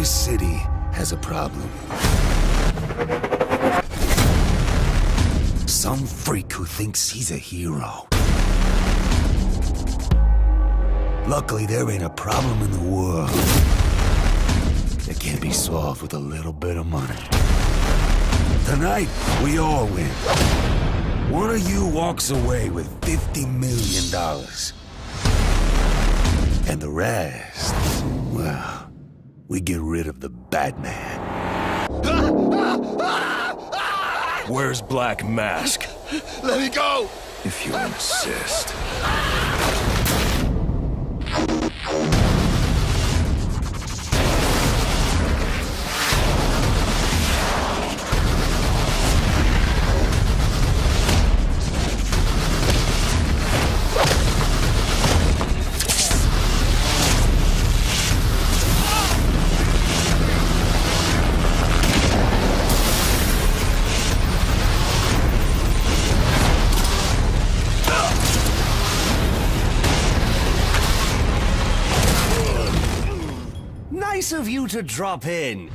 This city has a problem. Some freak who thinks he's a hero. Luckily, there ain't a problem in the world that can't be solved with a little bit of money. Tonight, we all win. One of you walks away with $50 million. And the rest, we get rid of the bad man. Where's Black Mask? Let me go! If you insist. Nice of you to drop in.